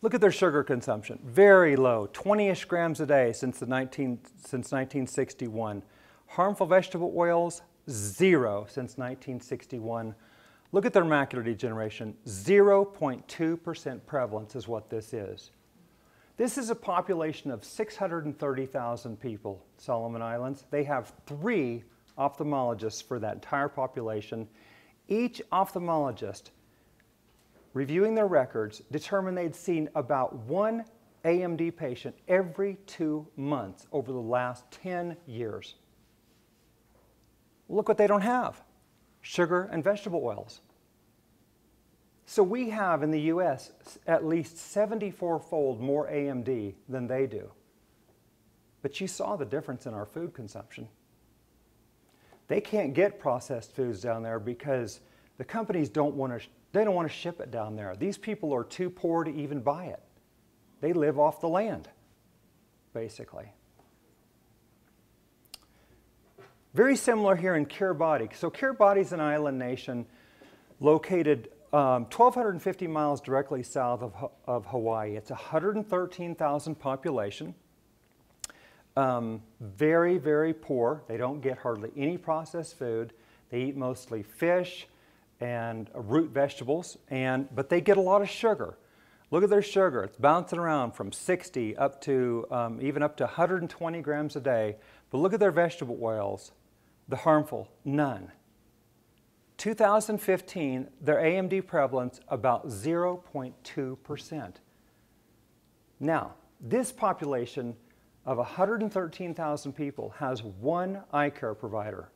Look at their sugar consumption, very low, 20-ish grams a day since, the 19, since 1961. Harmful vegetable oils, zero since 1961. Look at their macular degeneration, 0.2% prevalence is what this is. This is a population of 630,000 people, Solomon Islands. They have three ophthalmologists for that entire population. Each ophthalmologist, reviewing their records, determined they'd seen about one AMD patient every two months over the last 10 years. Look what they don't have sugar and vegetable oils. So we have in the US at least 74 fold more AMD than they do. But you saw the difference in our food consumption. They can't get processed foods down there because the companies don't want to they don't want to ship it down there. These people are too poor to even buy it. They live off the land, basically. Very similar here in Kiribati. So Kiribati is an island nation located um, 1,250 miles directly south of, of Hawaii. It's 113,000 population. Um, very, very poor. They don't get hardly any processed food. They eat mostly fish and root vegetables, and, but they get a lot of sugar. Look at their sugar. It's bouncing around from 60 up to um, even up to 120 grams a day. But look at their vegetable oils. The harmful, none. 2015, their AMD prevalence about 0.2%. Now, this population of 113,000 people has one eye care provider,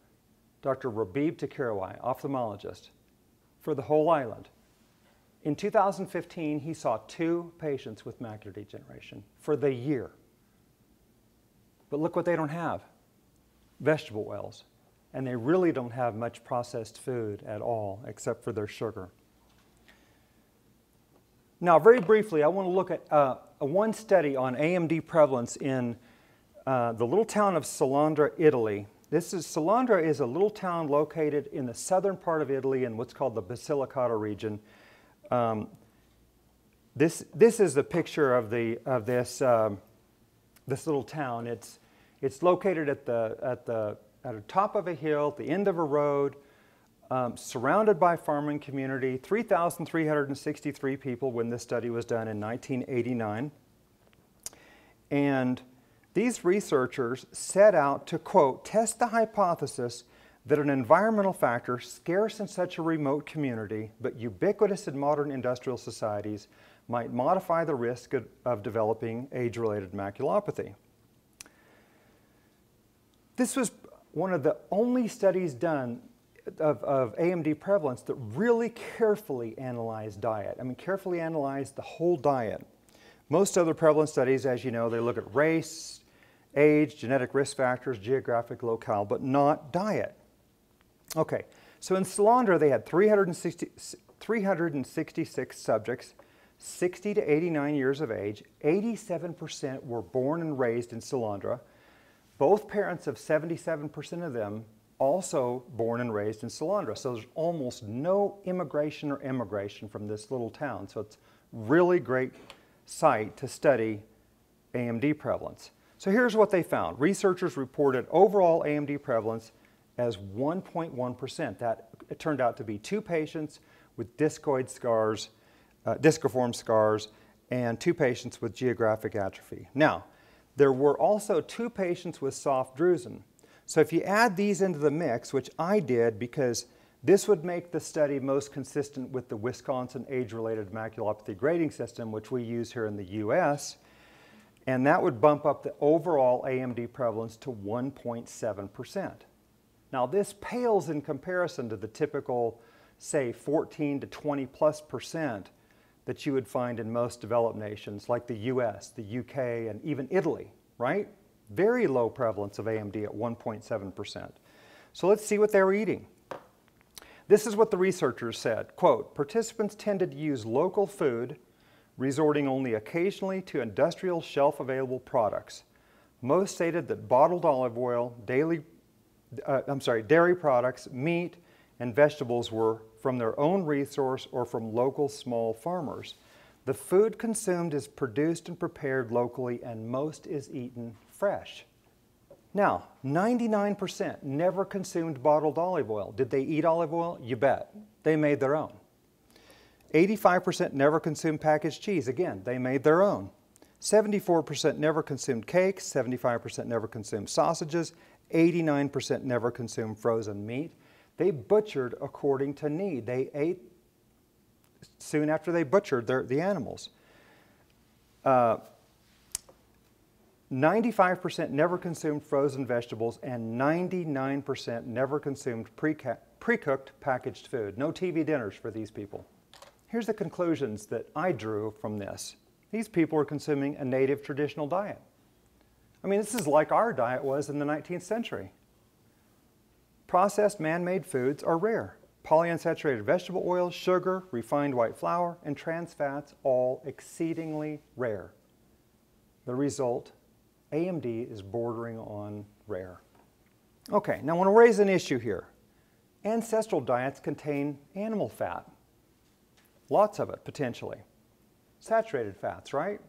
Dr. Rabib Takirawai, ophthalmologist, for the whole island. In 2015, he saw two patients with macular degeneration for the year. But look what they don't have vegetable oils and they really don't have much processed food at all except for their sugar. Now, very briefly, I want to look at uh, one study on AMD prevalence in uh, the little town of Salandra, Italy. This is Salandra is a little town located in the southern part of Italy in what's called the Basilicata region. Um, this, this is the picture of, the, of this, um, this little town. It's, it's located at the, at the at the top of a hill, at the end of a road, um, surrounded by farming community, 3,363 people when this study was done in 1989. And these researchers set out to, quote, test the hypothesis that an environmental factor scarce in such a remote community but ubiquitous in modern industrial societies might modify the risk of, of developing age-related maculopathy. This was one of the only studies done of, of, AMD prevalence that really carefully analyzed diet. I mean, carefully analyzed the whole diet. Most other prevalence studies, as you know, they look at race, age, genetic risk factors, geographic locale, but not diet. Okay, so in Salandra, they had 360, 366 subjects, 60 to 89 years of age. 87% were born and raised in Salandra. Both parents of 77% of them also born and raised in Salandra. So there's almost no immigration or emigration from this little town. So it's really great site to study AMD prevalence. So here's what they found. Researchers reported overall AMD prevalence as 1.1%. That it turned out to be two patients with discoid scars, uh, disciform scars, and two patients with geographic atrophy. Now, there were also two patients with soft drusen. So if you add these into the mix, which I did because this would make the study most consistent with the Wisconsin age-related maculopathy grading system, which we use here in the US, and that would bump up the overall AMD prevalence to 1.7%. Now this pales in comparison to the typical, say, 14 to 20 plus percent that you would find in most developed nations like the US, the UK, and even Italy, right? Very low prevalence of AMD at 1.7%. So let's see what they were eating. This is what the researchers said, quote, participants tended to use local food, resorting only occasionally to industrial shelf-available products. Most stated that bottled olive oil, daily, uh, I'm sorry, dairy products, meat, and vegetables were from their own resource or from local small farmers. The food consumed is produced and prepared locally and most is eaten fresh. Now, 99% never consumed bottled olive oil. Did they eat olive oil? You bet. They made their own. 85% never consumed packaged cheese. Again, they made their own. 74% never consumed cakes, 75% never consumed sausages, 89% never consumed frozen meat. They butchered according to need. They ate soon after they butchered their, the animals. 95% uh, never consumed frozen vegetables, and 99% never consumed pre-cooked packaged food. No TV dinners for these people. Here's the conclusions that I drew from this. These people are consuming a native traditional diet. I mean, this is like our diet was in the 19th century. Processed man-made foods are rare. Polyunsaturated vegetable oils, sugar, refined white flour, and trans fats all exceedingly rare. The result, AMD is bordering on rare. Okay, now I want to raise an issue here. Ancestral diets contain animal fat. Lots of it, potentially. Saturated fats, right?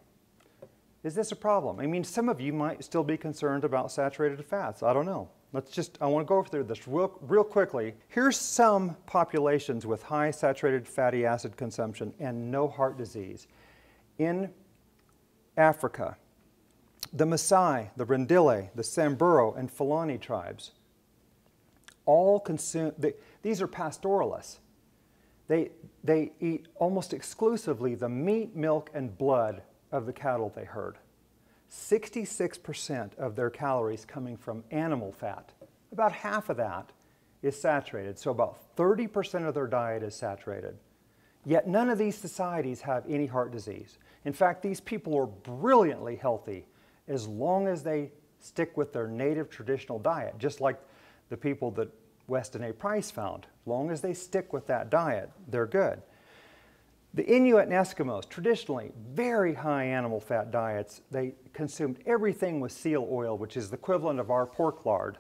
Is this a problem? I mean, some of you might still be concerned about saturated fats. I don't know. Let's just, I want to go through this real, real quickly. Here's some populations with high saturated fatty acid consumption and no heart disease. In Africa, the Maasai, the Rendille, the Samburu, and Fulani tribes all consume, they, these are pastoralists. They, they eat almost exclusively the meat, milk, and blood of the cattle they herd. 66% of their calories coming from animal fat. About half of that is saturated, so about 30% of their diet is saturated. Yet none of these societies have any heart disease. In fact, these people are brilliantly healthy as long as they stick with their native traditional diet, just like the people that Weston A. Price found. As long as they stick with that diet, they're good. The Inuit and Eskimos, traditionally very high animal fat diets, they consumed everything with seal oil, which is the equivalent of our pork lard.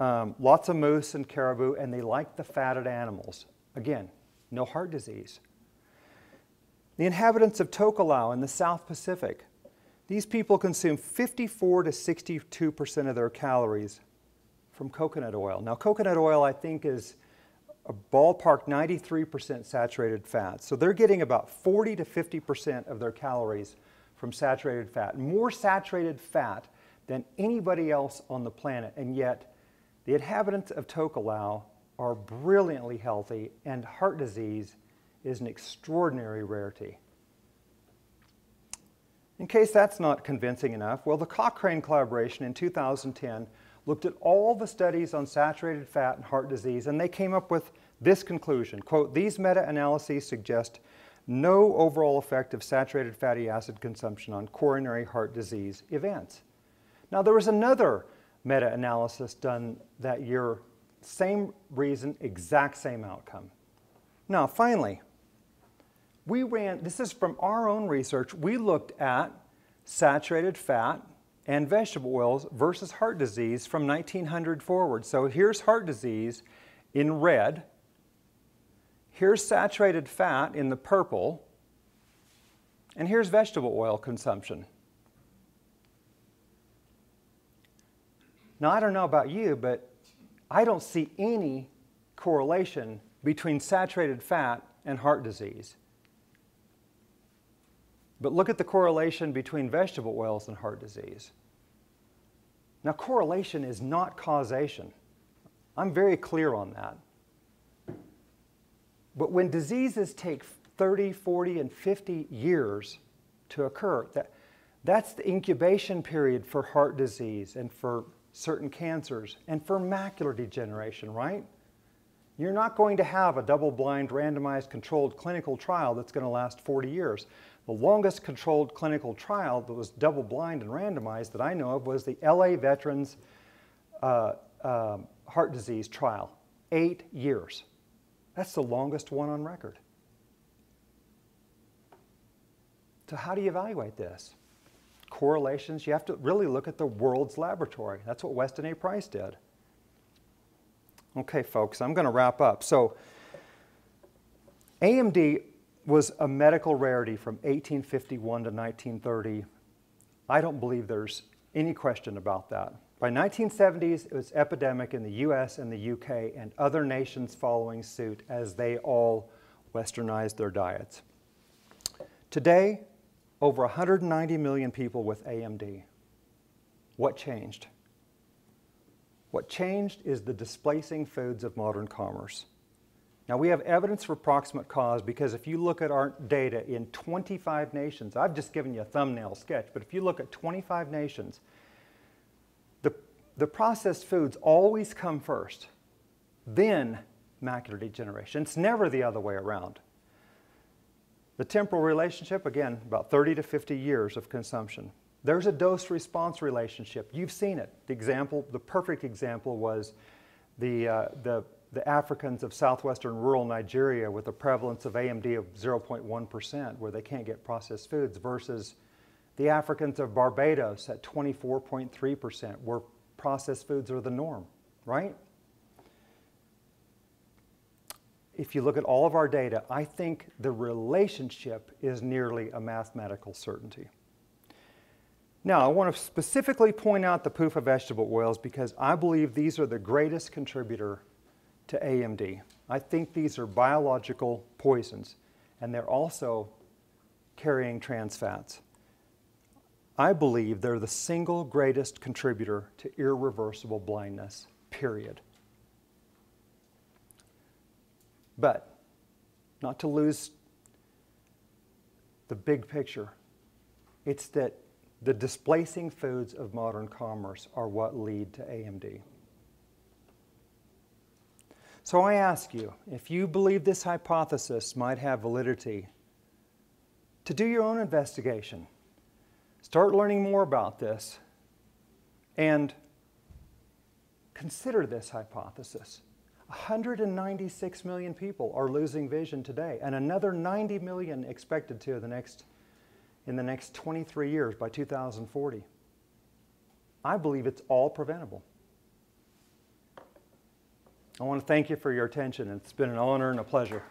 Um, lots of moose and caribou, and they liked the fatted animals. Again, no heart disease. The inhabitants of Tokelau in the South Pacific, these people consume 54 to 62% of their calories from coconut oil. Now, coconut oil, I think, is a ballpark 93% saturated fat. So they're getting about 40 to 50% of their calories from saturated fat. More saturated fat than anybody else on the planet, and yet The inhabitants of Tokelau are brilliantly healthy, and heart disease is an extraordinary rarity. In case that's not convincing enough, well, the Cochrane collaboration in 2010 looked at all the studies on saturated fat and heart disease, and they came up with this conclusion, quote, these meta-analyses suggest no overall effect of saturated fatty acid consumption on coronary heart disease events. Now, there was another meta-analysis done that year, same reason, exact same outcome. Now, finally, we ran, this is from our own research, we looked at saturated fat and vegetable oils versus heart disease from 1900 forward. So here's heart disease in red, here's saturated fat in the purple, and here's vegetable oil consumption. Now, I don't know about you, but I don't see any correlation between saturated fat and heart disease. But look at the correlation between vegetable oils and heart disease. Now, correlation is not causation. I'm very clear on that. But when diseases take 30, 40, and 50 years to occur, that, that's the incubation period for heart disease and for certain cancers and for macular degeneration, right? You're not going to have a double blind, randomized, controlled clinical trial that's going to last 40 years. The longest controlled clinical trial that was double blind and randomized that I know of was the LA Veterans uh, uh, Heart Disease Trial, eight years. That's the longest one on record. So, how do you evaluate this? Correlations, you have to really look at the world's laboratory. That's what Weston A. Price did. Okay, folks, I'm going to wrap up. So, AMD was a medical rarity from 1851 to 1930. I don't believe there's any question about that. By 1970s, it was epidemic in the US and the UK and other nations following suit as they all westernized their diets. Today, over 190 million people with AMD. What changed? What changed is the displacing foods of modern commerce. Now, we have evidence for proximate cause because if you look at our data in 25 nations, I've just given you a thumbnail sketch, but if you look at 25 nations, the, the processed foods always come first, then macular degeneration. It's never the other way around. The temporal relationship, again, about 30 to 50 years of consumption. There's a dose response relationship. You've seen it. The example, the perfect example was the, uh, the the Africans of southwestern rural Nigeria with a prevalence of AMD of 0.1%, where they can't get processed foods, versus the Africans of Barbados at 24.3%, where processed foods are the norm, right? If you look at all of our data, I think the relationship is nearly a mathematical certainty. Now, I want to specifically point out the PUFA vegetable oils because I believe these are the greatest contributor to AMD. I think these are biological poisons, and they're also carrying trans fats. I believe they're the single greatest contributor to irreversible blindness, period. But, not to lose the big picture, it's that the displacing foods of modern commerce are what lead to AMD. So I ask you, if you believe this hypothesis might have validity, to do your own investigation. Start learning more about this and consider this hypothesis. 196 million people are losing vision today, and another 90 million expected to the next, in the next 23 years by 2040. I believe it's all preventable. I want to thank you for your attention. It's been an honor and a pleasure.